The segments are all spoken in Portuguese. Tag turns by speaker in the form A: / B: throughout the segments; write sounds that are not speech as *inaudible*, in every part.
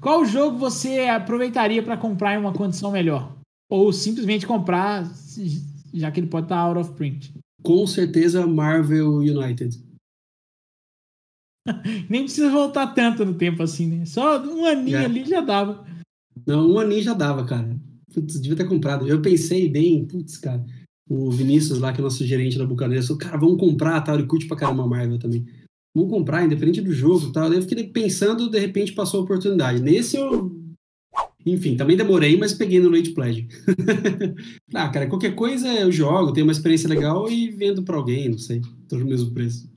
A: Qual jogo você aproveitaria para comprar em uma condição melhor? Ou simplesmente comprar, já que ele pode estar tá out of print?
B: Com certeza Marvel United. *laughs*
A: Nem precisa voltar tanto no tempo assim, né? Só um aninho é. ali já dava.
B: Não, um aninho já dava, cara. Putz, devia ter comprado. Eu pensei bem, putz, cara. O Vinícius lá, que é nosso gerente da Bucaneira, falou, cara, vamos comprar, tal, ele curte pra caramba a Marvel também. Vamos comprar, independente do jogo, tal. Eu fiquei pensando, de repente passou a oportunidade. Nesse eu enfim, também demorei, mas peguei no Late Pledge. *laughs* ah, cara, qualquer coisa eu jogo, tenho uma experiência legal e vendo para alguém, não sei, no mesmo preço.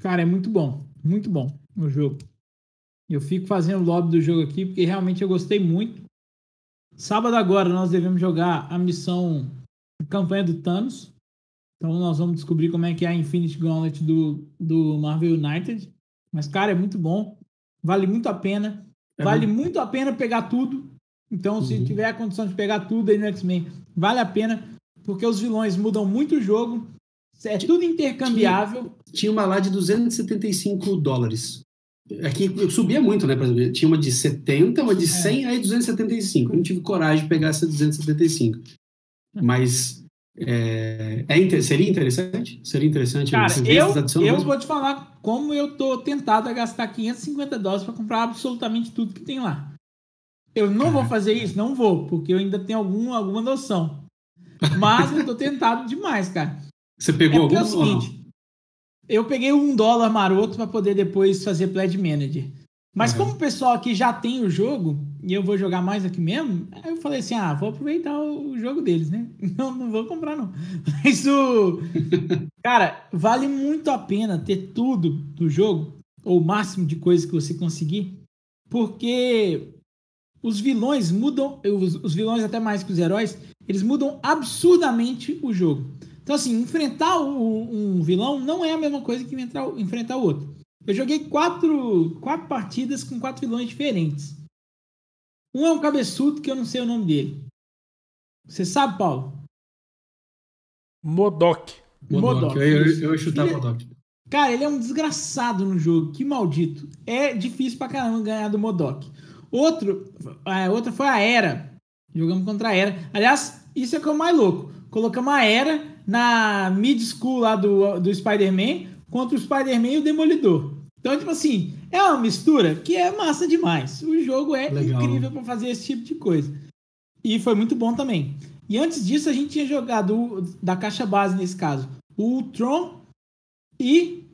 A: Cara, é muito bom, muito bom o jogo. Eu fico fazendo lobby do jogo aqui porque realmente eu gostei muito. Sábado agora nós devemos jogar a missão a campanha do Thanos. Então nós vamos descobrir como é que é a Infinity Gauntlet do, do Marvel United. Mas, cara, é muito bom. Vale muito a pena. É vale muito... muito a pena pegar tudo. Então, se uhum. tiver a condição de pegar tudo aí no X-Men, vale a pena, porque os vilões mudam muito o jogo. É tudo intercambiável.
B: Tinha, tinha uma lá de 275 dólares. Aqui subia muito, né? Tinha uma de 70, uma de 100, é. aí 275. Eu não tive coragem de pegar essa 275. Mas é, é, seria interessante? Seria interessante.
A: Cara, eu, eu vou te falar como eu tô tentado a gastar 550 dólares para comprar absolutamente tudo que tem lá. Eu não vou fazer isso? Não vou, porque eu ainda tenho algum, alguma noção. Mas eu tô tentado demais, cara.
B: Você pegou
A: é algum? É o seguinte, eu peguei um dólar maroto para poder depois fazer Pledge Manager. Mas uhum. como o pessoal aqui já tem o jogo, e eu vou jogar mais aqui mesmo, aí eu falei assim, ah, vou aproveitar o jogo deles, né? *laughs* Não, não vou comprar não. *laughs* Mas o... Cara, vale muito a pena ter tudo do jogo, ou o máximo de coisas que você conseguir, porque os vilões mudam, os, os vilões até mais que os heróis, eles mudam absurdamente o jogo. Então assim, enfrentar o, um vilão não é a mesma coisa que enfrentar, enfrentar o outro. Eu joguei quatro, quatro partidas com quatro vilões diferentes. Um é um cabeçudo que eu não sei o nome dele. Você sabe, Paulo?
C: Modok.
B: Modok. Eu, eu, eu ia chutar ele, Modok.
A: Cara, ele é um desgraçado no jogo. Que maldito. É difícil pra caramba ganhar do Modok. Outro, a outra foi a Era. Jogamos contra a Era. Aliás, isso é que é o mais louco. Colocamos a Era na mid school lá do, do Spider-Man contra o Spider-Man e o Demolidor. Então, tipo assim, é uma mistura que é massa demais. O jogo é Legal. incrível para fazer esse tipo de coisa. E foi muito bom também. E antes disso, a gente tinha jogado da caixa base nesse caso, o Tron e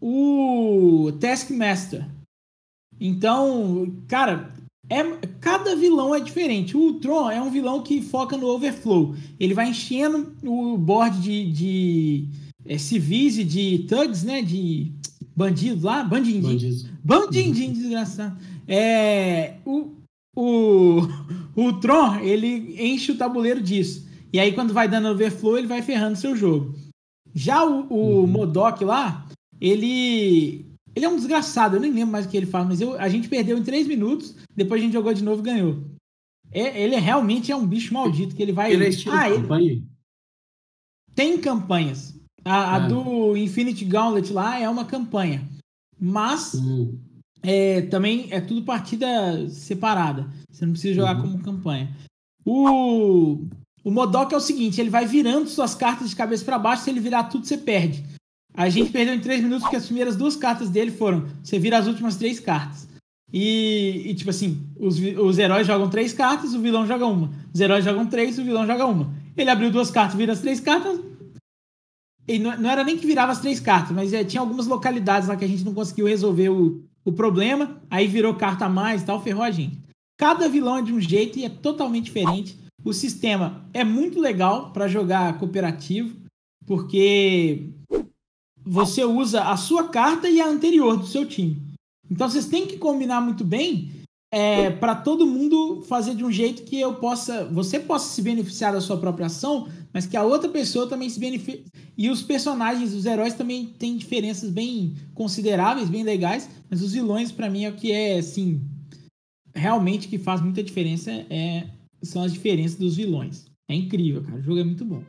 A: o Taskmaster. Então, cara, é, cada vilão é diferente. O Tron é um vilão que foca no overflow. Ele vai enchendo o board de, de é, civis e de thugs, né? De bandidos lá, bandindim. Bandido. Bandindim, desgraçado. É, o, o, *laughs* o Tron, ele enche o tabuleiro disso. E aí, quando vai dando overflow, ele vai ferrando seu jogo. Já o, o uhum. Modok lá, ele. Ele é um desgraçado, eu nem lembro mais o que ele faz, mas eu, a gente perdeu em 3 minutos, depois a gente jogou de novo e ganhou. É, ele realmente é um bicho maldito que ele vai.
B: Ele é estilo ah, campanha? Ele...
A: Tem campanhas. A, a é. do Infinity Gauntlet lá é uma campanha. Mas uhum. é, também é tudo partida separada. Você não precisa jogar uhum. como campanha. O, o Modok é o seguinte: ele vai virando suas cartas de cabeça para baixo. Se ele virar tudo, você perde. A gente perdeu em três minutos porque as primeiras duas cartas dele foram: você vira as últimas três cartas. E, e, tipo assim, os, os heróis jogam três cartas, o vilão joga uma. Os heróis jogam três, o vilão joga uma. Ele abriu duas cartas, vira as três cartas, e não, não, era nem que virava as três cartas, mas é, tinha algumas localidades lá que a gente não conseguiu resolver o, o problema, aí virou carta a mais e tal, ferrou a gente. Cada vilão é de um jeito e é totalmente diferente. O sistema é muito legal para jogar cooperativo, porque você usa a sua carta e a anterior do seu time. Então vocês têm que combinar muito bem é, para todo mundo fazer de um jeito que eu possa, você possa se beneficiar da sua própria ação, mas que a outra pessoa também se beneficie. E os personagens, os heróis também têm diferenças bem consideráveis, bem legais, mas os vilões para mim é o que é assim, realmente que faz muita diferença é são as diferenças dos vilões. É incrível, cara. O jogo é muito bom.